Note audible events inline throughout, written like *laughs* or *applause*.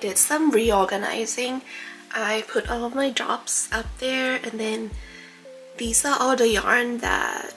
Did some reorganizing. I put all of my drops up there and then these are all the yarn that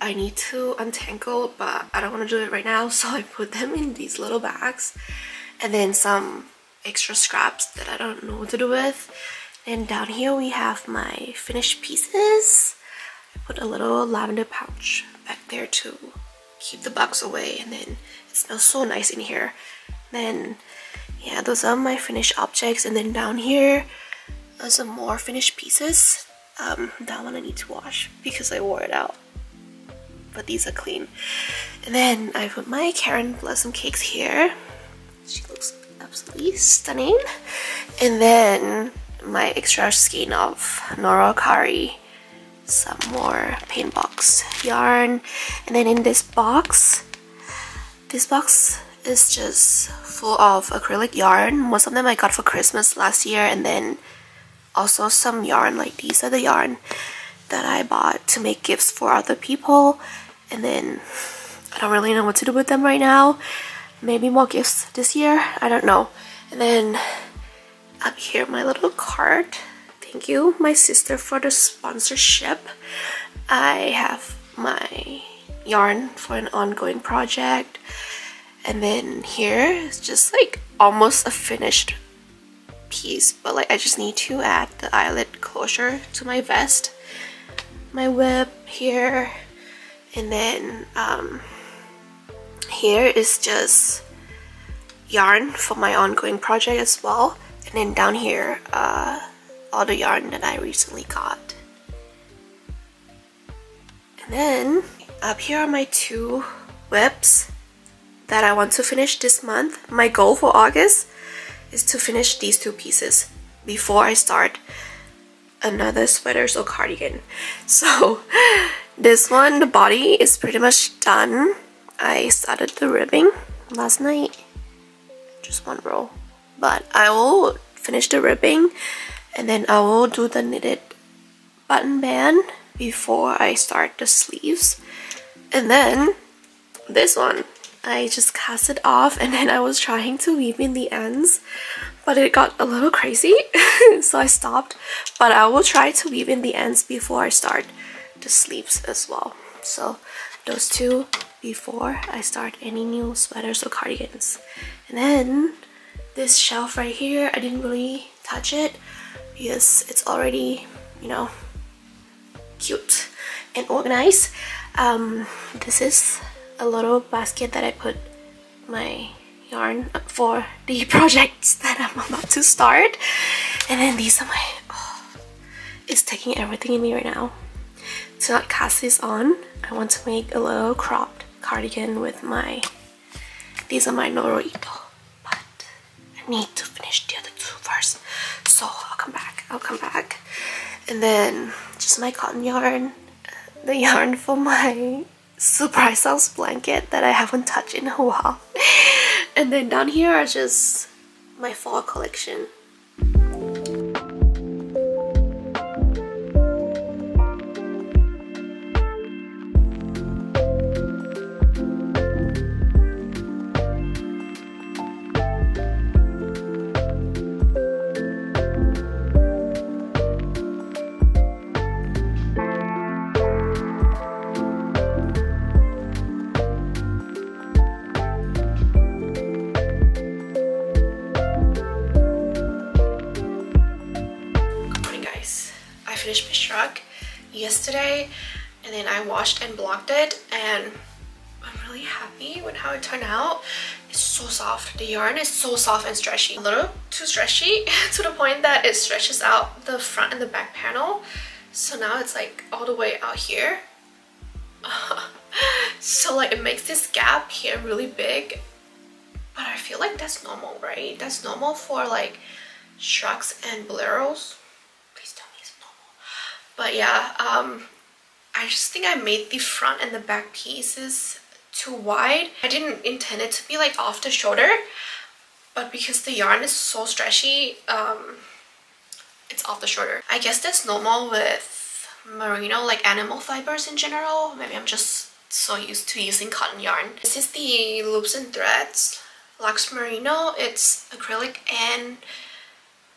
I need to untangle but I don't want to do it right now *laughs* so I put them in these little bags and then some extra scraps that I don't know what to do with. And down here we have my finished pieces. I put a little lavender pouch back there to keep the bugs away and then it smells so nice in here. Then yeah those are my finished objects. And then down here are some more finished pieces. Um, that one I need to wash because I wore it out. But these are clean. And then I put my Caron Blossom cakes here. She looks absolutely stunning. And then my extra skein of Norokari. Some more paint box yarn. And then in this box this box is just full of acrylic yarn. Most of them I got for Christmas last year and then also some yarn like these are the yarn that I bought to make gifts for other people. And then I don't really know what to do with them right now. Maybe more gifts this year? I don't know. And then up here my little card. Thank you my sister for the sponsorship. I have my yarn for an ongoing project and then here is just like almost a finished piece but like I just need to add the eyelet closure to my vest my WIP here and then um, here is just yarn for my ongoing project as well and then down here uh, all the yarn that I recently got. And then up here are my two WIPs that I want to finish this month. My goal for August is to finish these two pieces before I start another sweaters or cardigan. *laughs* So this one the body is pretty much done. I started the ribbing last night. Just one row but I will finish the ribbing and then I will do the knitted button band before I start the sleeves. And then this one I just cast it off and then I was trying to weave in the ends but it got a little crazy *laughs* so I stopped. But I will try to weave in the ends before I start the sleeves as well. So those two before I start any new sweaters or cardigans. And then this shelf right here I didn't really touch it because it's already you know cute and organized. Um, this is a little basket that I put my yarn for the *laughs* projects that I'm about to start. And then these are my oh, it's taking everything in me right now. To not cast this on. I want to make a little cropped cardigan with my these are my Noro Ito but I need to finish the other two first. So I'll come back I'll come back. And then just my cotton yarn the yarn for my surprise house blanket that I haven't touched in a while. *laughs* And then down here are just my fall collection washed and blocked it and I'm really happy with how it turned out. It's so soft. The yarn is so soft and stretchy. A little too stretchy *laughs* to the point that it stretches out the front and the back panel. So now it's like all the way out here. *laughs* so like it makes this gap here really big. But I feel like that's normal, right? That's normal for like shrugs and boleros Please tell me it's normal. but yeah um i just think i made the front and the back pieces too wide. I didn't intend it to be like off the shoulder but because the yarn is so stretchy um it's off the shoulder. I guess that's normal with merino like animal fibers in general. Maybe i'm just so used to using cotton yarn. This is the loops and threads Lux Merino. It's acrylic and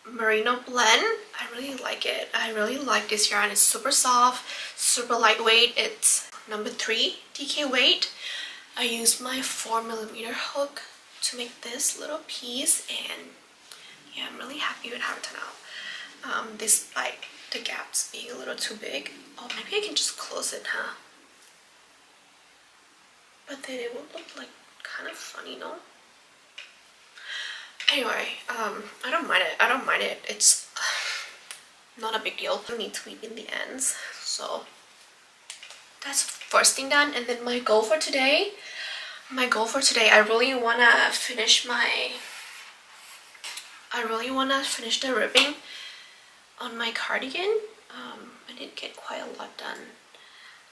merino blend. I really like it. I really like this yarn. It's super soft, super lightweight. It's number three DK weight. I used my four millimeter hook to make this little piece and yeah, I'm really happy with how it turned out. Um, despite the gaps being a little too big. Oh, maybe I can just close it, huh? But then it would look like kind of funny, no? Anyway, um, I don't mind it. I don't mind it. It's *sighs* not a big deal. I need to in the ends, so that's first thing done. And then my goal for today, my goal for today, I really wanna finish my. I really wanna finish the ribbing on my cardigan. Um, I did get quite a lot done.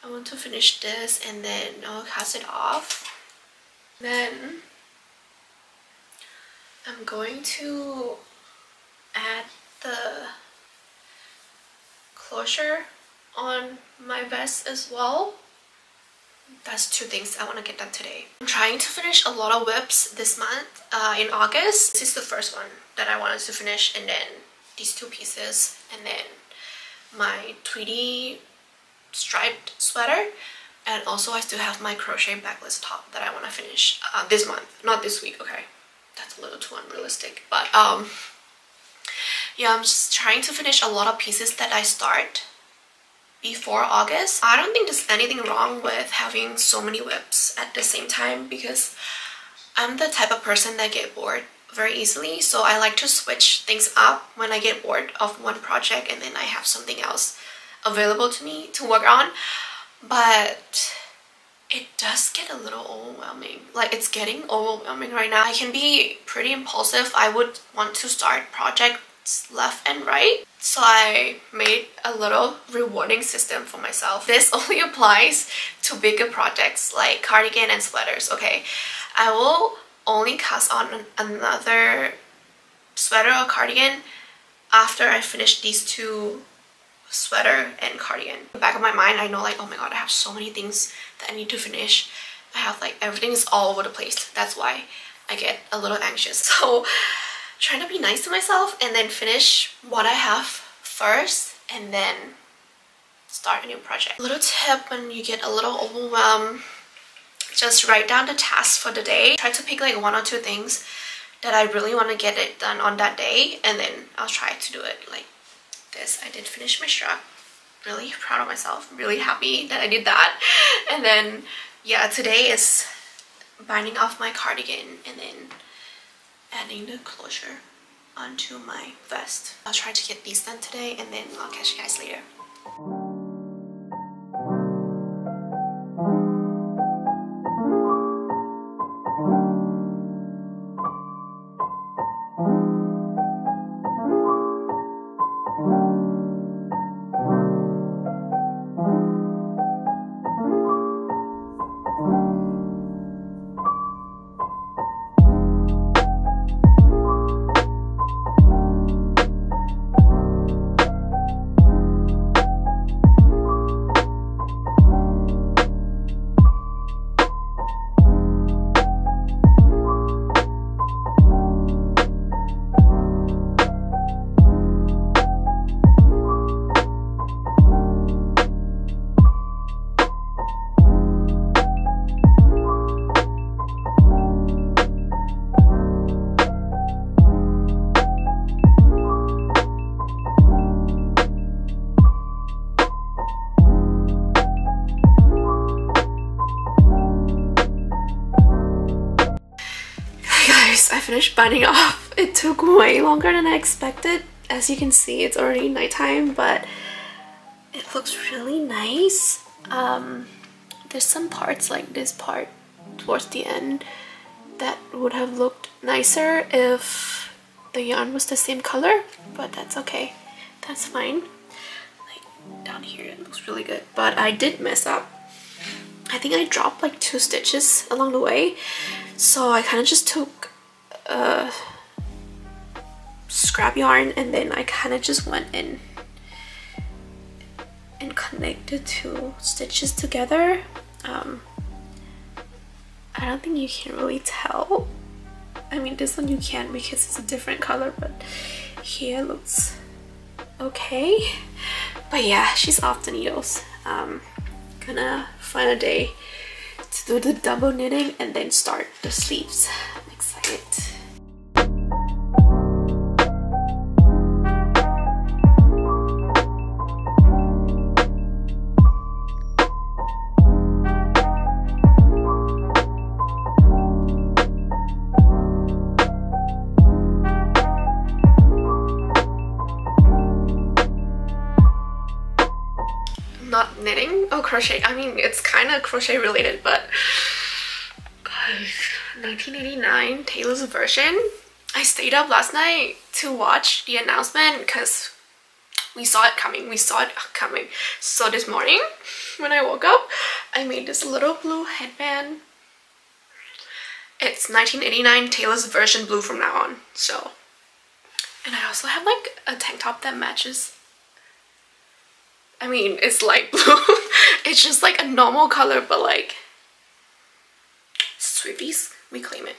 I want to finish this and then I'll cast it off. Then I'm going to add the closure on my vest as well. That's two things I want to get done today. I'm trying to finish a lot of WIPs this month uh, in August. This is the first one that I wanted to finish and then these two pieces and then my Tweedy striped sweater and also I still have my crochet backless top that I want to finish uh, this month, not this week, okay? That's a little too unrealistic but um yeah i'm just trying to finish a lot of pieces that i start before august. I don't think there's anything wrong with having so many WIPs at the same time because i'm the type of person that get bored very easily. So i like to switch things up when i get bored of one project and then i have something else available to me to work on. But it does get a little overwhelming. Like it's getting overwhelming right now. I can be pretty impulsive. I would want to start projects left and right. So I made a little rewarding system for myself. This *laughs* only applies to bigger projects like cardigan and sweaters, okay? I will only cast on another sweater or cardigan after I finish these two sweater and cardigan. In the back of my mind, I know like, oh my god, I have so many things that I need to finish. I have like, everything is all over the place. That's why I get a little anxious. *laughs* So trying to be nice to myself and then finish what I have first and then start a new project. Little tip when you get a little overwhelmed, just write down the tasks for the day. Try to pick like one or two things that I really want to get it done on that day and then I'll try to do it like this. I did finish my strap. Really proud of myself. Really happy that I did that. *laughs* And then, yeah, today is binding off my cardigan and then adding the closure onto my vest. I'll try to get these done today and then I'll catch you guys later. Finished binding *laughs* off. It took way longer than I expected. As you can see, it's already nighttime, but it looks really nice. Um, there's some parts like this part towards the end that would have looked nicer if the yarn was the same color, but that's okay. That's fine. Like down here, it looks really good, but I did mess up. I think I dropped like two stitches along the way, so I kind of just took uh, scrap yarn and then I kind of just went in and connected two stitches together. Um, I don't think you can really tell. I mean this one you can because it's a different color but here looks okay. But yeah she's off the needles. Um gonna find a day to do the double knitting and then start the sleeves. I'm excited crochet. I mean, it's kind of crochet related, but gosh, 1989 Taylor's version. I stayed up last night to watch the announcement because we saw it coming. We saw it coming. So this morning, when I woke up, I made this little blue headband. It's 1989 Taylor's version blue from now on. So, and I also have like a tank top that matches I mean, it's light blue. *laughs* it's just like a normal color, but like Swifties, we claim it.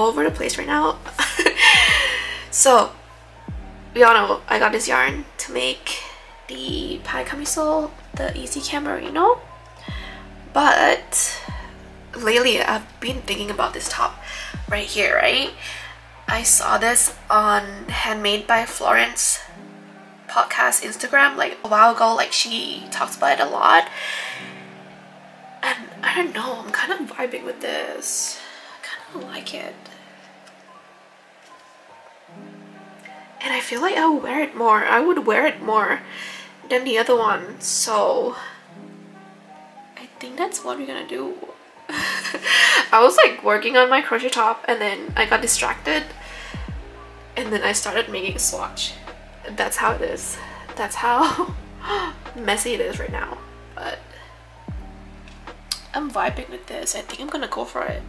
Over the place right now. *laughs* so, we all know I got this yarn to make the pie camisole, the easy cam merino. But lately I've been thinking about this top right here, right? I saw this on Handmade by Florence podcast Instagram like a while ago like she talks about it a lot and I don't know I'm kind of vibing with this like it. And I feel like I'll wear it more. I would wear it more than the other one. So I think that's what we're gonna do. *laughs* I was like working on my crochet top and then I got distracted and then I started making a swatch. That's how it is. That's how *laughs* messy it is right now. But I'm vibing with this. I think I'm gonna go for it.